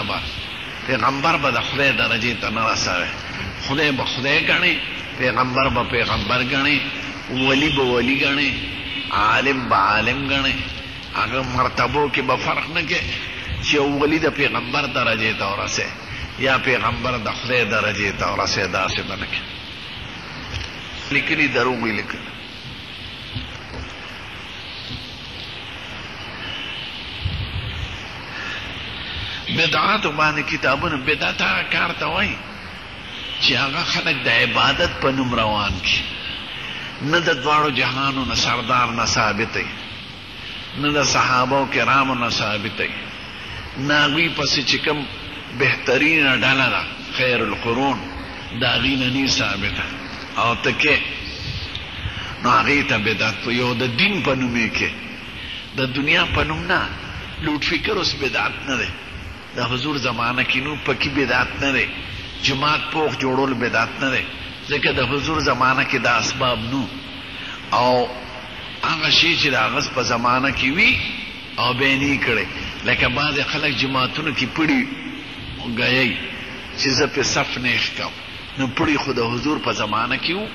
خبر پېغمبر به د خدای درجې ته نه رسوی، خدای به خدای ګڼې، پېغمبر به پېغمبر ګڼې، ولي به ولي ګڼې، عالم به عالم ګڼې، هغه مرتبو کې به فرق نه کوې چې یو ولي د پېغمبر درجې ته ورسوې یا پېغمبر د خدای درجې ته ورسوې، داسې به نه کوې. لیکلي دروغ یې لیکل. بدعات باندې کتابونه بدعت هغه کار ته وایي چې هغه خلک د عبادت په نوم روان کړي نه د دواړو جهانو نه سردار نه ثابت دی نه د صحابه کرامو نه ثابته وي، نه هغوی پسې چې کوم بهترینه ډله ده، خیر القرون، د هغوی نه ني ثابته او ته کې نو هغې ته بدعت وایي او د دین په نوم یې کې، د دنیا په نوم نه، لوډفیکر اوس بدعت نه دی. د حضور زمانه کی نو پکی بدعت نه دی جماعت پوخ جوړول بدعت نه دی ځکه د حضور زمانه کی دا اسباب نو او هغه شی چی د هغه په زمانه کی وی او بیا یی نه کړی لکه بعضی خلک جماعتونو کی پړی ګیی چی زه په صف نیښ کم. نو پړي خو د حضور په زمانه کي وو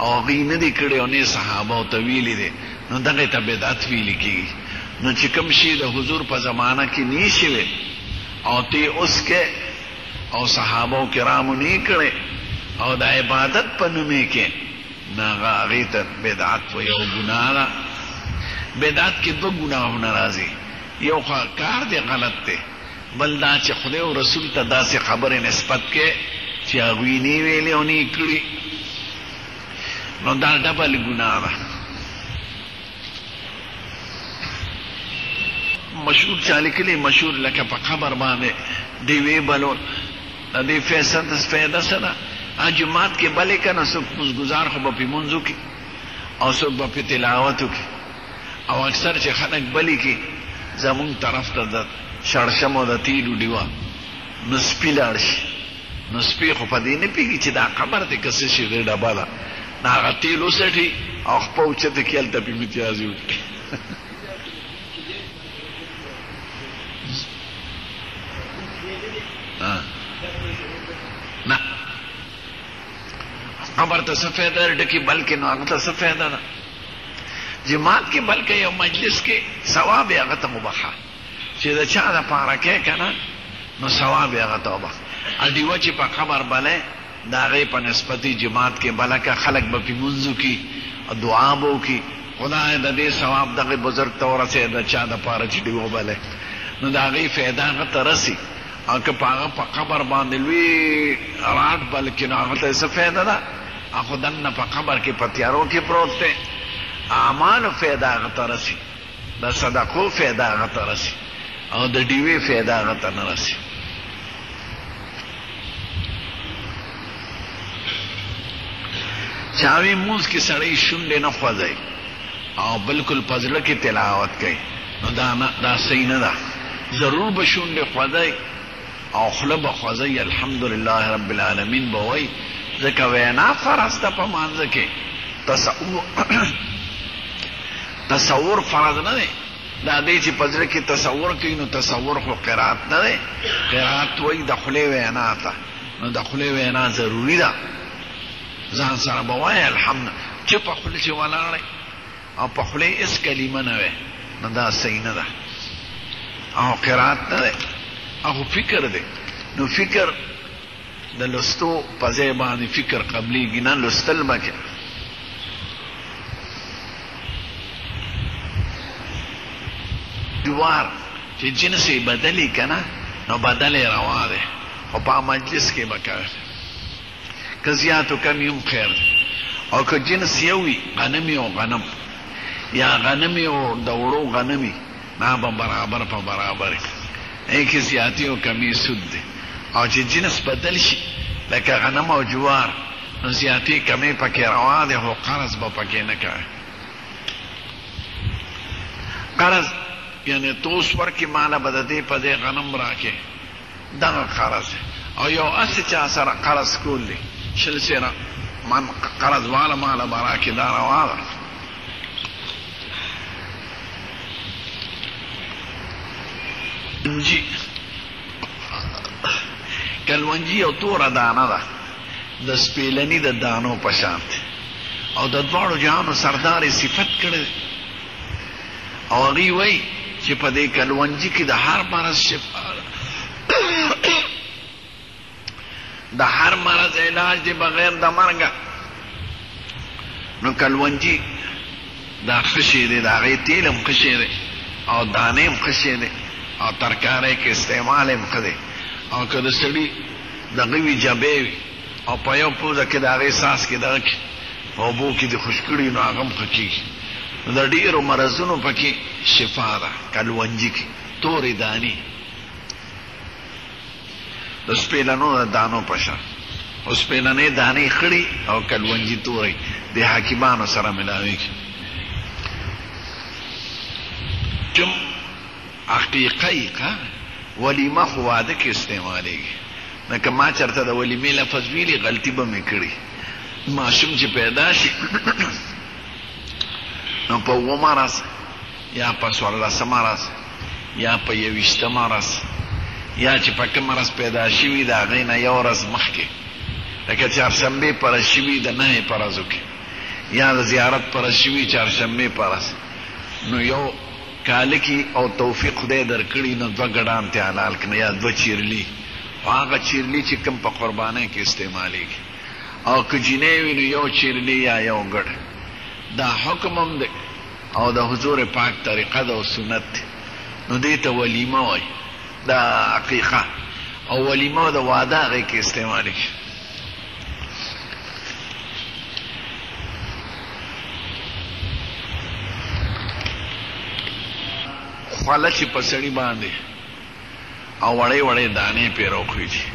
او هغه يي نه دي کړي او نه يي صحابو ته ويلي دي نو دغه ته بدعت ويل کيږي نو چي کوم شي د حضور په زمانه کي نه يي شوي او ته يي اوس کي او صحابو کرامو نه يي کړي او د عبادت په نوم يي کي نو هغه هغه ته بدعت وايي او ګناه ده بدعت کي دوه ګناهونه راځي يو خو کار دي غلط دي. بل دا چې خدای او رسول ته داسې خبرې نسبت کې چې هغوی نه ویلې او نه کړي نو دا ډبل ګناه ده مشهور چا لیکلي مشهور لکه په قبر باندې د یوې بلو د دې فیصد فایده څه ده جومات کې بلې که نه څوک مونځګزار خو به پرې مونځ وکړي او څوک به پرې تلاوت وکړي او اکثر چې خلک بلي کړي زموږ طرف ته د شړشمو د تیلو ډیوه نو سپي لاړ شي نو سپي خو په دې نه پوهیږي چې دا قبر دی که څه شی دی ډبه ده نو هغه تیل وڅټي او خپه اوچته کړي هلته پرې متیازې وکړي قبر ته څه فایده ده ډکی بلکې نو هغه ته څه فایده ده جماعت کې بلکې یو مجلس کې ثواب یې هغه ته وبخښه چې د چا دپاره کې که نه نو ثواب یې هغه ته وبخښه ډیوه چې په قبر بله د هغې په نسبت یې جماعت کې بله که خلک به پې لمونځ وکړي دعا به وکړي خدای د دې ثواب دغه بزرګ ته ورسوې د چا دپاره چې ډیوه بله نو د هغې فایده هغه ته رسي او که په هغه په قبر باندې لوی راډ بل کړي نو هغه ته څه فایده ده؟ هغه خو دننه په قبر کې په تیارو کې پروت دی. اعمالو فایده هغه ته رسي، د صدقو فایده هغه ته رسي او د ډیوې فایده هغه ته نه رسي. چا وي لمونځ کې سړی شونډې نه خوځوي او بلکل په زړه کې تلاوت کوي. نو دا نه دا صحیح نه ده ضرور به شونډې خوځی او خوله به خوځی الحمدلله رب العالمین به وای ځکه وینا فرض ده په مانځه کې تصور تصور فرض نه دی دا دی چې په زړه کې تصور کوي نو تصور خو قرات نه دی قرات وایي د خولې وینا ته نو د خولې وینا ضروري ده ځان سره به وایې الحمد چې په خوله چې ولاړی او په خوله یې هیڅ کلمه نه وي نو دا صحیح نه ده او قرات نه دی هغه فکر دی نو فکر د لوستو په ځای باندې فکر قبلېږي نه لوستل به کې جوار چې جنس یې بدلې که نه نو بدلې روا دی خو په مجلس کې به کوي که زیات و کم وي هم خیر دی او که جنس یو وي غنمي او غنم یا غنمي او د اوړو غنمي نو هغه به برابر په برابر کړي هغې کې زیاتې او کمې سود دی او چې جنس بدل شي لکه غنم او جوار نو زیاتې کمې په کې روا دی خو قرض به په کې نه کوې قرض یعنې توس ورکړي ماله به د دې په ځای غنم راکړې دغه قرض او یو هسې چا سره قرض کول دي، شل سېره من قرض واله ماله به راکړي، دا روا ده؟ کلونجي، کلونجي یو توره دانه ده، د سپېلني د دانو په شان ده او د دواړو جهانو سردار یې صفت کړی دی. او هغوی وايي چې په دې کلونجي کې د هر مرض شفا ده د هر مرض علاج دی بغیر د مرګه نو کلونجي دا خشي دی د هغې تیل هم خشي دی او دانې هم خشي دی او ترکارۍ کې استعمال هم ښه دی او که د سړي دغه وي جبې وي او په یو پوزه کې د هغې څاڅکې دغه کړي په اوبو کې دې خوش کړي نو هغه هم ښه کیږي نو د ډیرو مرضونو پکې شفا ده کلونجي کې تورې دانې د سپیلنو د دانو په شان او سپیلنې دانې خړي او کلونجي تورې د حکیمانو سره ملاوي کوم حقیقیقه ولیمه خو واده کې استعمالیږي نه که ما چرته د ولیمې لفظ ویلي غلطي به مې کړي ماشوم چې پیدا شي نو په اوومه ورځ یا په څوارلسمه ورځ یا په یوویشتمه ورځ یا چې په کومه ورځ پیدا شوي د هغې نه یو ورځ مخکې لکه چهارشنبې په ورځ شوي د نهې په ورځو کې یا د زیارت په ورځ شوي چهارشنبې په ورځ نو یو کالکی او توفیق خدای درکړی نو دوه ګډان ته حلال کنه یا دوه چیرلی خو هغه چیرلی چی کوم په قربانی کی استعمالیږی او که جینی وی نو یو چیرلی یا یو ګډ دا حکم هم دی او د حضور پاک طریقه ده او سنت دی نو دی ته ولیمه وایی د عقیقه او ولیمه د واده هغه کی استعمالیږی. خوله چې په سړي باندې او وړې وړې دانې پرې راوخېژي،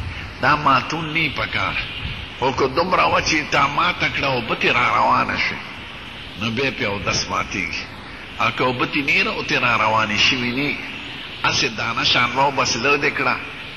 دا ماتون نه وي په کار، خو که دومره وه چې تا ماته کړه او اوبه ترې راروانه شوې، نو بیا پرې اودس ماتېږي او که اوبه ترې ډېرې او ترې راروانې شوې وي، هسې دانه شان راوباسي، لږ دې کړه.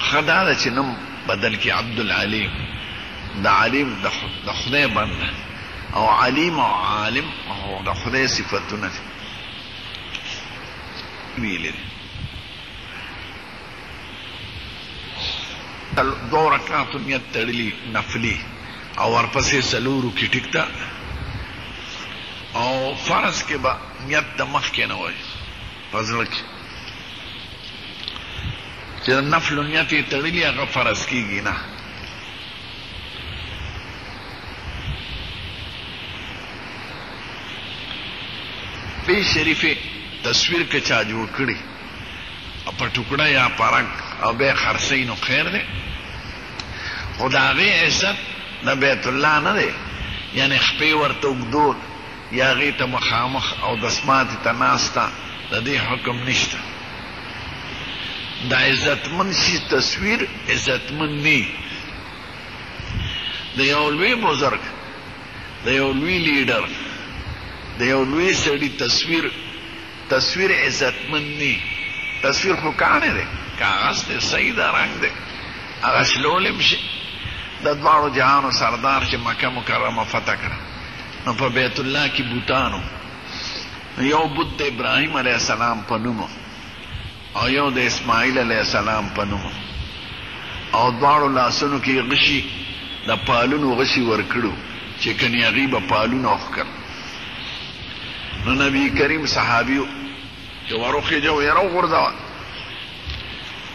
ښه دا ده چې نوم بدل کړي عبدالعلیم د علیم د خدای بنده او علیم او عالم او د خدای صفتونه دي ویلي دي دو رکعاتو نیت تړلی نفلی او ورپسې څلورو کې ټیک ده او فرض کې به نیت د مخکې نه وایي په زړه کې چې د نفل نیت یې تړلي هغه فرض کېږي نه پی شریفه تصویر که چا جوړ کړي او په ټوکړه یا په رنګ او به خرڅوي نو خیر دی خو د هغې عزت د بیت الله نه دی یعنې خپې ورته اوږدول یا هغې ته مخامخ او دسماعتې ته ناسته د دې حکم نشته د عزتمن شي تصویر عزتمن نی د یو لوی بزرګ د یو لوی لیډر د یو لوی سړي تصویر تصویر عزتمند نی تصویر خو کاڼی دی کاغذ دی صحیح ده رنګ دی هغه شلول هم شی د دواړو جهانو سردار چه مکه مکرمه فتح کړه نو په بیت الله کی بوتان وو نو یو بوت د ابراهیم علیه السلام په نوم وو. او یو د اسماعیل علیه السلام په نوم او دواړو لاسونو کې یې غشي د پالونو غشي ورکړو چې کني هغوی به پالونه وښکل نو نبی کریم صحابیو چې وروخیژه یې راوغورځوه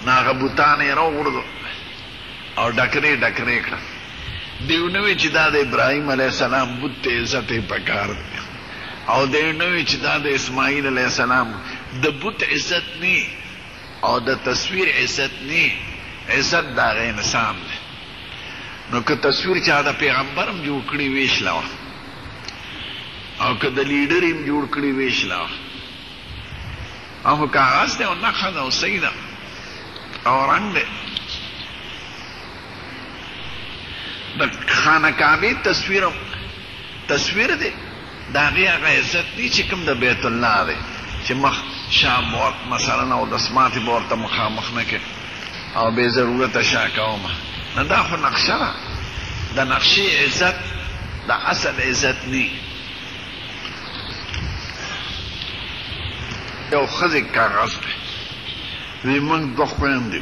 نو هغه بوتان یې راوغورځو. او ډکرې ډکرې کړه. دوی ونه ویل چې دا د ابراهیم علیه السلام بت دی، عزت یې په کار دی. او دوی ونه ویل چې دا د اسماعیل علیه السلام د بت عزت نه او د تصویر عزت نه، عزت د هغه انسان دی. نو که تصویر چا د پیغمبر هم جوړ کړی وی شله وه او که د لیډر یې هم جوړ کړی وی شله وه. او خو کاغذ دی او نښه ده او صحیح ده او رنګ دی د خانه کعبې تصویر تصویر دی د هغې هغه عزت دی چې کوم د بیت الله دی چې مخ شا به مثلا او دسماتې به ورته مخامخ نه کړې او بې ضرورته شا کومه نه دا خو نقشه ده د نقشې عزت د اصل عزت نه یو ښځې کاغذ دی وی موږ دوه خویندې